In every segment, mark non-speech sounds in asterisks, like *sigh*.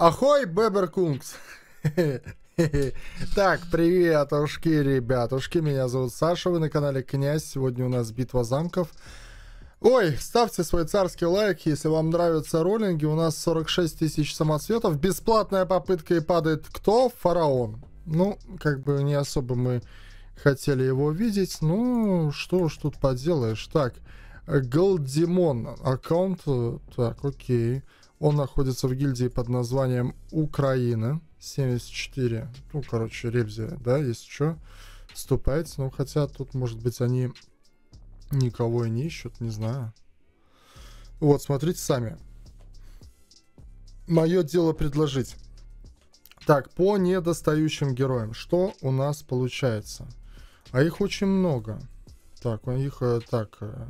Ахой, Беберкунгс! Так, привет, ушки, ребятушки. Меня зовут Саша, вы на канале Князь. Сегодня у нас битва замков. Ой, ставьте свой царский лайк, если вам нравятся роллинги. У нас 46 тысяч самоцветов. Бесплатная попытка и падает кто? Фараон. Ну, как бы не особо мы хотели его видеть. Ну, что уж тут поделаешь. Так, Голдимон аккаунт. Так, окей. Он находится в гильдии под названием Украина. 74. Ну, короче, ребзи, да, если что, вступайте. Ну, хотя тут, может быть, они никого и не ищут, не знаю. Вот, смотрите сами. Мое дело предложить. Так, по недостающим героям. Что у нас получается? А их очень много. Так, у них э, так. Э,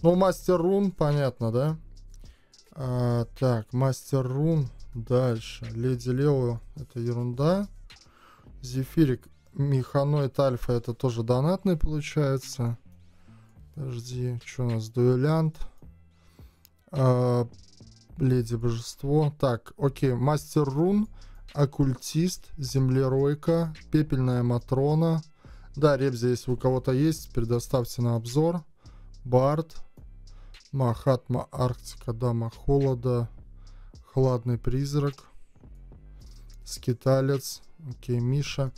ну, мастер рун, понятно, да? А, так, мастер рун. Дальше. Леди Лео, это ерунда. Зефирик, Механоид Альфа, это тоже донатный получается. Подожди, что у нас? Дуэлянт. А, Леди Божество. Так, окей, Мастер Рун, Оккультист, Землеройка, Пепельная Матрона. Да, Ребзи, если у кого-то есть, предоставьте на обзор. Барт, Махатма Арктика, Дама Холода, Хладный Призрак, Скиталец, окей, Миша.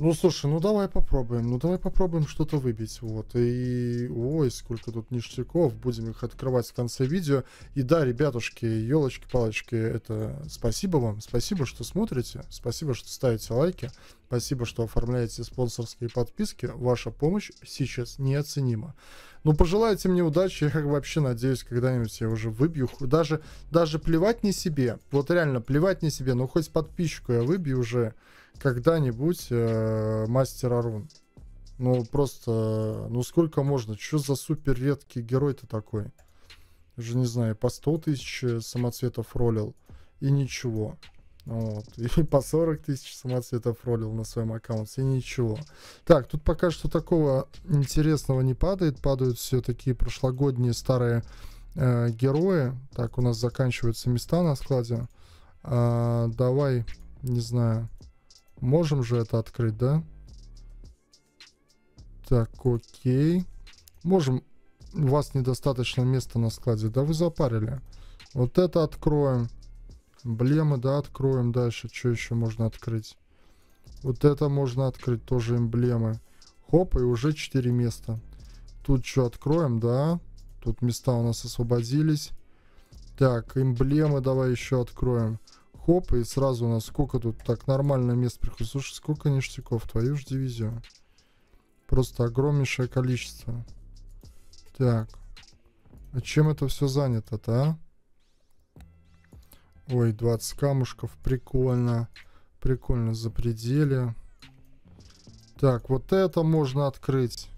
Ну, слушай, ну давай попробуем. Ну, давай попробуем что-то выбить. Вот. И... Ой, сколько тут ништяков. Будем их открывать в конце видео. И да, ребятушки, елочки-палочки, это спасибо вам. Спасибо, что смотрите. Спасибо, что ставите лайки. Спасибо, что оформляете спонсорские подписки. Ваша помощь сейчас неоценима. Ну, пожелайте мне удачи. Я как вообще надеюсь, когда-нибудь я уже выбью. Даже, даже плевать не себе. Вот реально, плевать не себе. Ну, хоть подписчику я выбью уже когда-нибудь э, мастер Арун. Ну, просто, ну сколько можно? Что за супер редкий герой-то такой? Уже не знаю, по 100 тысяч самоцветов ролил. И ничего. Вот. *laughs* И по 40 тысяч самоцветов ролил на своем аккаунте. Ничего. Так, тут пока что такого интересного не падает. Падают все такие прошлогодние старые э, герои. Так, у нас заканчиваются места на складе. А, давай, не знаю. Можем же это открыть, да? Так, окей. Можем. У вас недостаточно места на складе. Да вы запарили. Вот это откроем. Эмблемы, да, откроем дальше. Что еще можно открыть? Вот это можно открыть, тоже эмблемы. Хоп, и уже 4 места. Тут что, откроем, да? Тут места у нас освободились. Так, эмблемы давай еще откроем. Хоп, и сразу у нас сколько тут так нормально мест приходит. Слушай, сколько ништяков, твою ж дивизию. Просто огромнейшее количество. Так. А чем это все занято-то, а? Ой, 20 камушков, прикольно. Прикольно, за пределе. Так, вот это можно открыть.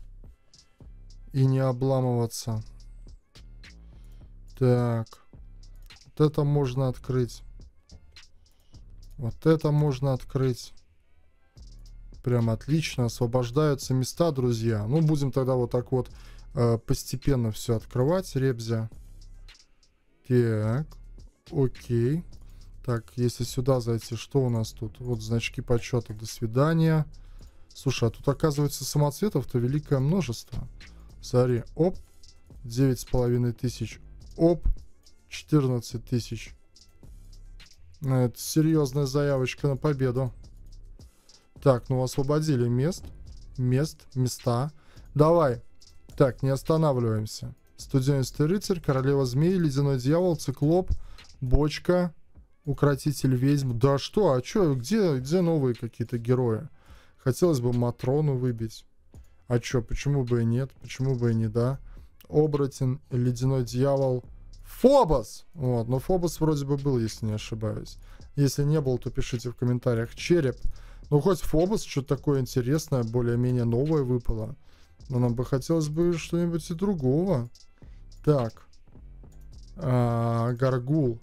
И не обламываться. Так. Вот это можно открыть. Вот это можно открыть. Прям отлично. Освобождаются места, друзья. Ну, будем тогда вот так вот э, постепенно все открывать, ребзя. Так. Окей. Так, если сюда зайти, что у нас тут? Вот значки почета. До свидания. Слушай, а тут оказывается самоцветов-то великое множество. Смотри, оп, девять с половиной тысяч, оп, 14 тысяч. Ну, это серьезная заявочка на победу. Так, ну освободили мест. Мест, места. Давай. Так, не останавливаемся. Студенистый рыцарь, королева змей, ледяной дьявол, циклоп, бочка, укротитель ведьм. Да что, а что, где, где новые какие-то герои? Хотелось бы Матрону выбить. А что, почему бы и нет? Почему бы и не да? Оборотень, ледяной дьявол, Фобос! Вот, но Фобос вроде бы был, если не ошибаюсь. Если не был, то пишите в комментариях. Череп. Ну, хоть Фобос, что-то такое интересное, более-менее новое выпало. Но нам бы хотелось бы что-нибудь и другого. Так. А, Гаргул.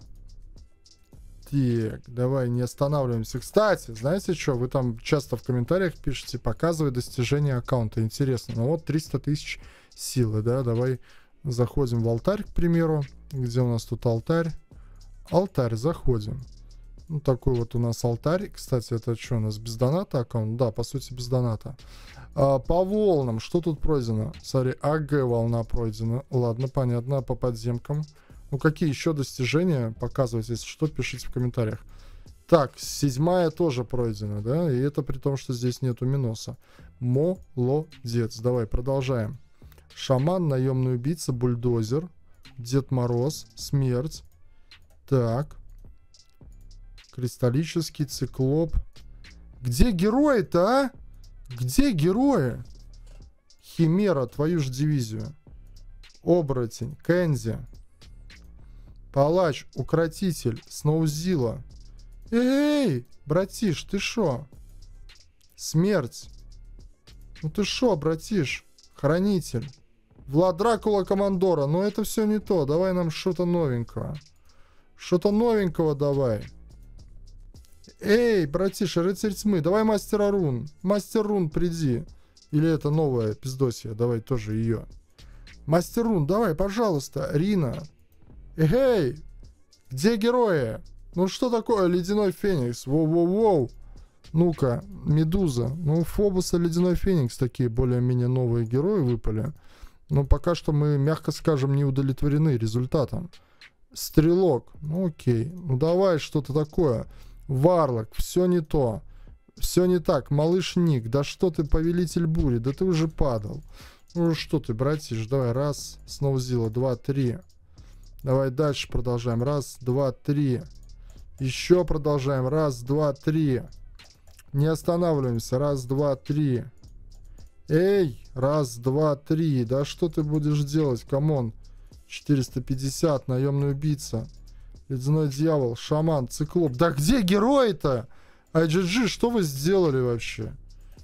Так, давай не останавливаемся. Кстати, знаете что, вы там часто в комментариях пишете, показывай достижение аккаунта. Интересно. Ну вот 300 тысяч силы, да, давай Заходим в алтарь, к примеру. Где у нас тут алтарь? Алтарь, заходим. Ну, такой вот у нас алтарь. Кстати, это что у нас, без доната аккаунт? Да, по сути, без доната. А, по волнам, что тут пройдено? Смотри, АГ волна пройдена. Ладно, понятно, по подземкам. Ну, какие еще достижения показывать? Если что, пишите в комментариях. Так, седьмая тоже пройдена, да? И это при том, что здесь нету миноса. Молодец. Давай, продолжаем. Шаман, наемный убийца, бульдозер, Дед Мороз, смерть. Так. Кристаллический циклоп. Где герои-то, а? Где герои? Химера, твою же дивизию. Оборотень, Кэнзи. Палач, Укротитель, Сноузила. Эй, братиш, ты шо? Смерть. Ну ты шо, братиш? Хранитель. Влад Дракула Командора. Но это все не то. Давай нам что-то новенького. Что-то новенького давай. Эй, братиша, рыцарь тьмы, давай мастера рун. Мастер рун, приди. Или это новая пиздосия, давай тоже ее. Мастер рун, давай, пожалуйста, Рина. Эй, где герои? Ну что такое ледяной феникс? Воу-воу-воу. Ну-ка, Медуза. Ну, Фобуса Ледяной Феникс такие более-менее новые герои выпали. Но пока что мы, мягко скажем, не удовлетворены результатом. Стрелок. Ну окей. Ну давай что-то такое. Варлок, все не то. Все не так. Малыш Ник, да что ты, повелитель бури, да ты уже падал. Ну что ты, братиш, давай, раз, снова Зила, два, три. Давай дальше продолжаем. Раз, два, три. Еще продолжаем. Раз, два, три. Не останавливаемся. Раз, два, три. Эй, раз, два, три. Да что ты будешь делать? Come on. 450, наемный убийца. Ледяной дьявол, шаман, циклоп. Да где герой-то? IGG, что вы сделали вообще?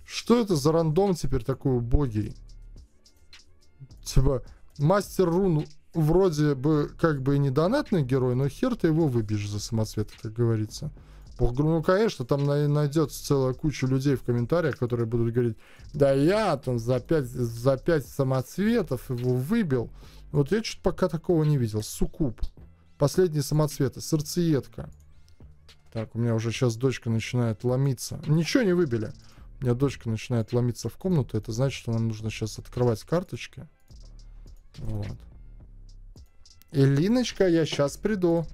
Что это за рандом теперь такой убогий? Типа, мастер рун вроде бы как бы и не донатный герой, но хер ты его выбьешь за самоцвет, как говорится. Ну, конечно, там найдется целая куча людей в комментариях, которые будут говорить, да я там за 5, за 5 самоцветов его выбил. Вот я что-то пока такого не видел. Сукуб. Последние самоцветы. Сердцеедка. Так, у меня уже сейчас дочка начинает ломиться. Ничего не выбили. У меня дочка начинает ломиться в комнату. Это значит, что нам нужно сейчас открывать карточки. Вот. Элиночка, я сейчас приду.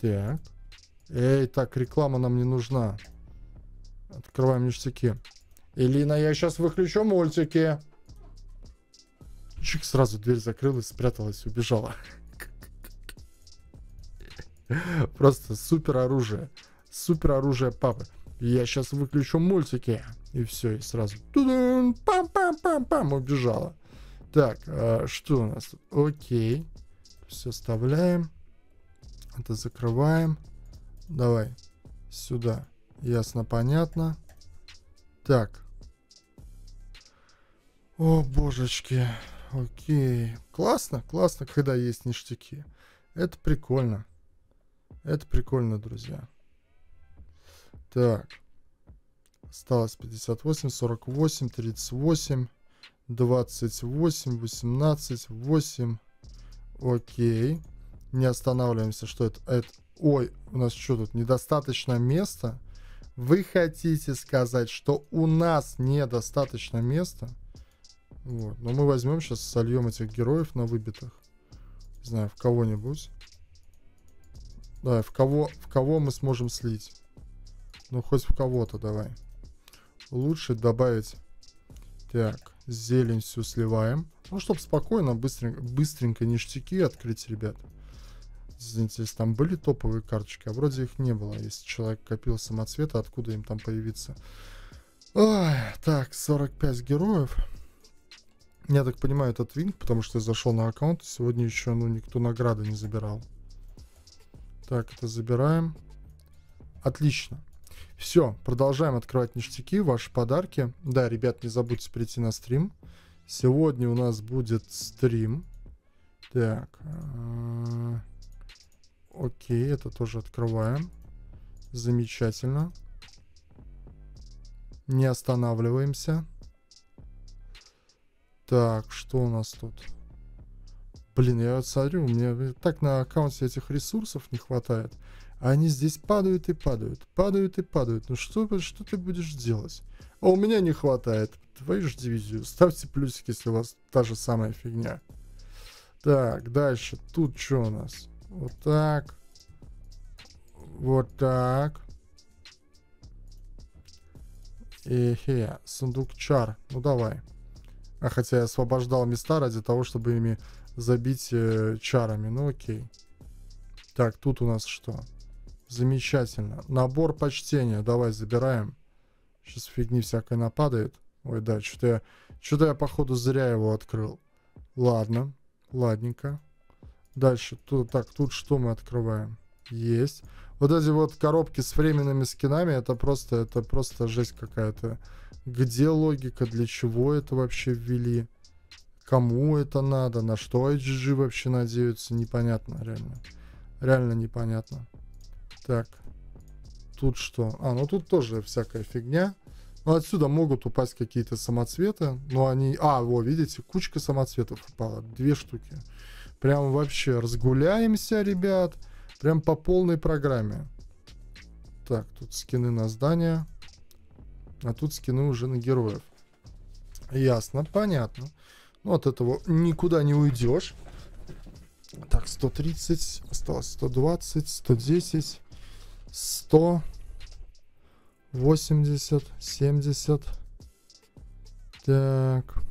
Так. Эй, так, реклама нам не нужна. Открываем ништяки. Элина, я сейчас выключу мультики чик, сразу дверь закрылась, спряталась, убежала. *laughs* Просто супер оружие. Супер оружие папы. Я сейчас выключу мультики. И все, и сразу пам-пам-пам-пам убежала. Так, а, что у нас? Окей. Все оставляем. Это закрываем. Давай. Сюда. Ясно, понятно. Так. О, божечки. Окей. Классно, классно, когда есть ништяки. Это прикольно. Это прикольно, друзья. Так. Осталось 58, 48, 38, 28, 18, 8. Окей. Не останавливаемся, что это, это... Ой, у нас что тут? Недостаточно места? Вы хотите сказать, что у нас недостаточно места? Вот. Но мы возьмем сейчас, сольем этих героев на выбитых. Не знаю, в кого-нибудь. Да, в кого, в кого мы сможем слить. Ну, хоть в кого-то давай. Лучше добавить... Так, зелень всю сливаем. Ну, чтобы спокойно, быстренько, быстренько ништяки открыть, ребят. Извините, если там были топовые карточки, а вроде их не было. Если человек копил самоцветы, откуда им там появиться? Ой, так, 45 героев. Я так понимаю, этот винг, потому что я зашел на аккаунт, сегодня еще ну, никто награды не забирал. Так, это забираем. Отлично. Все, продолжаем открывать ништяки, ваши подарки. Да, ребят, не забудьте прийти на стрим. Сегодня у нас будет стрим. Так. Э, окей, это тоже открываем. Замечательно. Не останавливаемся. Так, что у нас тут? Блин, я смотрю, меня так на аккаунте этих ресурсов не хватает. А они здесь падают и падают, падают и падают. Ну что, что ты будешь делать? А у меня не хватает. Твою же дивизию. Ставьте плюсик, если у вас та же самая фигня. Так, дальше. Тут что у нас? Вот так. Вот так. Эхе, сундук чар. Ну давай. А хотя я освобождал места ради того, чтобы ими забить э, чарами. Ну окей. Так, тут у нас что? Замечательно. Набор почтения. Давай забираем. Сейчас фигни всякой нападает. Ой, да, что-то я, что-то я, походу, зря его открыл. Ладно, ладненько. Дальше, тут, так, тут что мы открываем? Есть. Вот эти вот коробки с временными скинами, это просто, это просто жесть какая-то. Где логика, для чего это вообще ввели? Кому это надо, на что HG вообще надеются, непонятно реально. Реально непонятно. Так, тут что? А, ну тут тоже всякая фигня. Ну, отсюда могут упасть какие-то самоцветы. Но они... А, во, видите, кучка самоцветов упала. Две штуки. Прям вообще разгуляемся, ребят. Прям по полной программе. Так, тут скины на здание. А тут скины уже на героев. Ясно, понятно. Ну, от этого никуда не уйдешь. Так, 130, осталось 120, 110, 100, 80, 70. Так.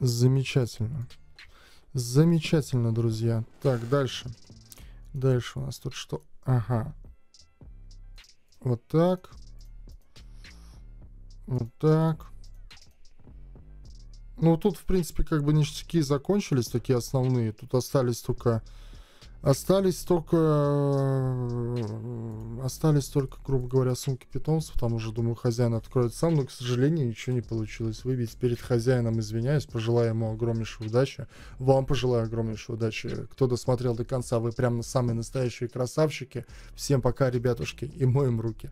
Замечательно. Замечательно, друзья. Так, дальше. Дальше у нас тут что? Ага. Вот так. Вот так. Ну, тут, в принципе, как бы ништяки закончились, такие основные. Тут остались только Остались только, э, остались только, грубо говоря, сумки питомцев. Там уже, думаю, хозяин откроет сам, но, к сожалению, ничего не получилось выбить. Перед хозяином извиняюсь, пожелаю ему огромнейшей удачи. Вам пожелаю огромнейшей удачи. Кто досмотрел до конца, вы прям самые настоящие красавчики. Всем пока, ребятушки, и моем руки.